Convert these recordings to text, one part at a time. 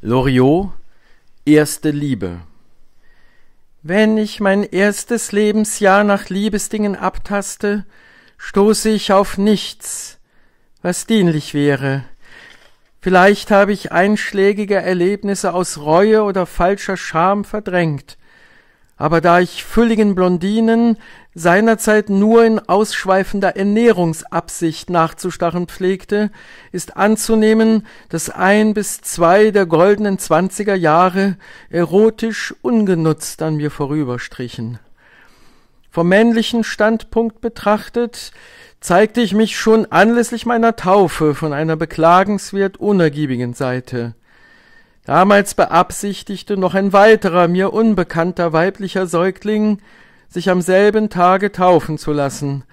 Loriot Erste Liebe Wenn ich mein erstes Lebensjahr nach Liebesdingen abtaste, stoße ich auf nichts, was dienlich wäre. Vielleicht habe ich einschlägige Erlebnisse aus Reue oder falscher Scham verdrängt, aber da ich fülligen Blondinen seinerzeit nur in ausschweifender Ernährungsabsicht nachzustarren pflegte, ist anzunehmen, dass ein bis zwei der goldenen zwanziger Jahre erotisch ungenutzt an mir vorüberstrichen. Vom männlichen Standpunkt betrachtet, zeigte ich mich schon anlässlich meiner Taufe von einer beklagenswert unergiebigen Seite. Damals beabsichtigte noch ein weiterer, mir unbekannter weiblicher Säugling, sich am selben Tage taufen zu lassen.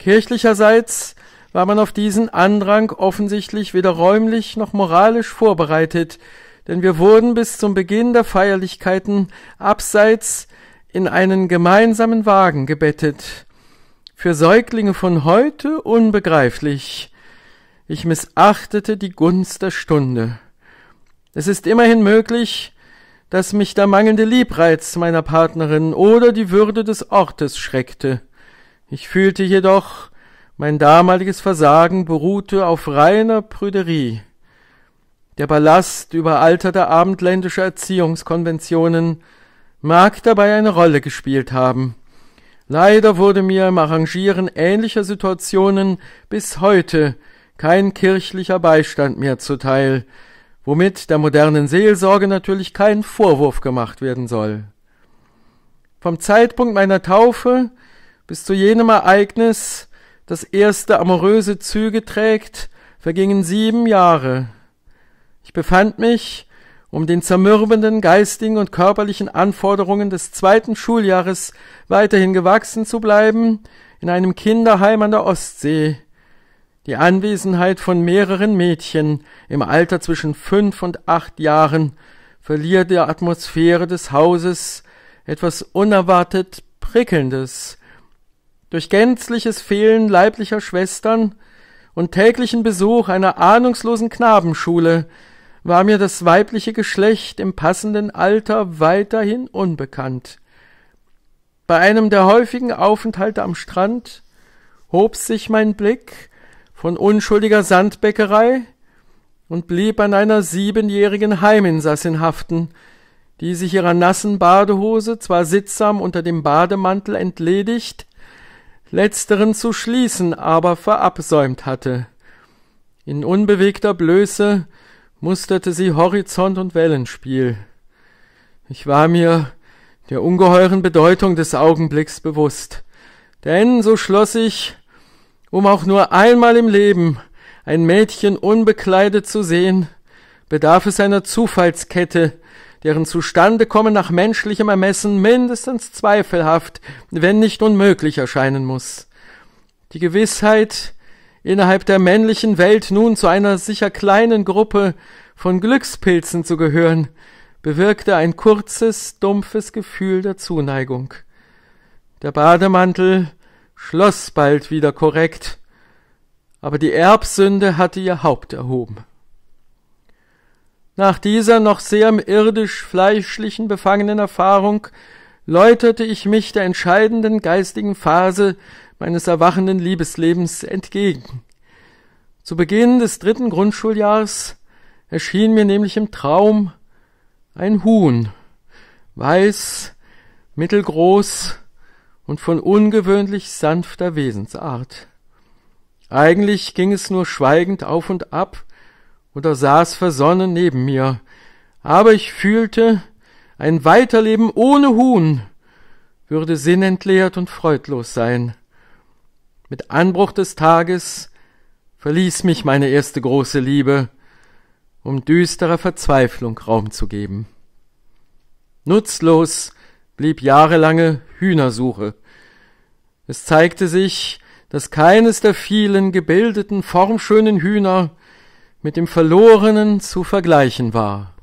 Kirchlicherseits war man auf diesen Andrang offensichtlich weder räumlich noch moralisch vorbereitet, denn wir wurden bis zum Beginn der Feierlichkeiten abseits in einen gemeinsamen Wagen gebettet. Für Säuglinge von heute unbegreiflich. Ich missachtete die Gunst der Stunde. Es ist immerhin möglich, dass mich der mangelnde Liebreiz meiner Partnerin oder die Würde des Ortes schreckte. Ich fühlte jedoch, mein damaliges Versagen beruhte auf reiner Prüderie. Der Ballast überalterter abendländischer Erziehungskonventionen mag dabei eine Rolle gespielt haben. Leider wurde mir im Arrangieren ähnlicher Situationen bis heute kein kirchlicher Beistand mehr zuteil, womit der modernen Seelsorge natürlich kein Vorwurf gemacht werden soll. Vom Zeitpunkt meiner Taufe bis zu jenem Ereignis, das erste amoröse Züge trägt, vergingen sieben Jahre. Ich befand mich, um den zermürbenden geistigen und körperlichen Anforderungen des zweiten Schuljahres weiterhin gewachsen zu bleiben, in einem Kinderheim an der Ostsee, die Anwesenheit von mehreren Mädchen im Alter zwischen fünf und acht Jahren verliert der Atmosphäre des Hauses etwas unerwartet Prickelndes. Durch gänzliches Fehlen leiblicher Schwestern und täglichen Besuch einer ahnungslosen Knabenschule war mir das weibliche Geschlecht im passenden Alter weiterhin unbekannt. Bei einem der häufigen Aufenthalte am Strand hob sich mein Blick von unschuldiger Sandbäckerei und blieb an einer siebenjährigen Heiminsassin haften, die sich ihrer nassen Badehose zwar sittsam unter dem Bademantel entledigt, letzteren zu schließen aber verabsäumt hatte. In unbewegter Blöße musterte sie Horizont und Wellenspiel. Ich war mir der ungeheuren Bedeutung des Augenblicks bewusst, denn so schloss ich, um auch nur einmal im Leben ein Mädchen unbekleidet zu sehen, bedarf es einer Zufallskette, deren Zustandekommen nach menschlichem Ermessen mindestens zweifelhaft, wenn nicht unmöglich erscheinen muss. Die Gewissheit, innerhalb der männlichen Welt nun zu einer sicher kleinen Gruppe von Glückspilzen zu gehören, bewirkte ein kurzes, dumpfes Gefühl der Zuneigung. Der Bademantel schloss bald wieder korrekt, aber die Erbsünde hatte ihr Haupt erhoben. Nach dieser noch sehr irdisch fleischlichen befangenen Erfahrung läuterte ich mich der entscheidenden geistigen Phase meines erwachenden Liebeslebens entgegen. Zu Beginn des dritten Grundschuljahres erschien mir nämlich im Traum ein Huhn, weiß, mittelgroß, und von ungewöhnlich sanfter Wesensart. Eigentlich ging es nur schweigend auf und ab oder saß versonnen neben mir, aber ich fühlte, ein Weiterleben ohne Huhn würde sinnentleert und freudlos sein. Mit Anbruch des Tages verließ mich meine erste große Liebe, um düsterer Verzweiflung Raum zu geben. Nutzlos blieb jahrelange Hühnersuche. Es zeigte sich, dass keines der vielen gebildeten, formschönen Hühner mit dem verlorenen zu vergleichen war.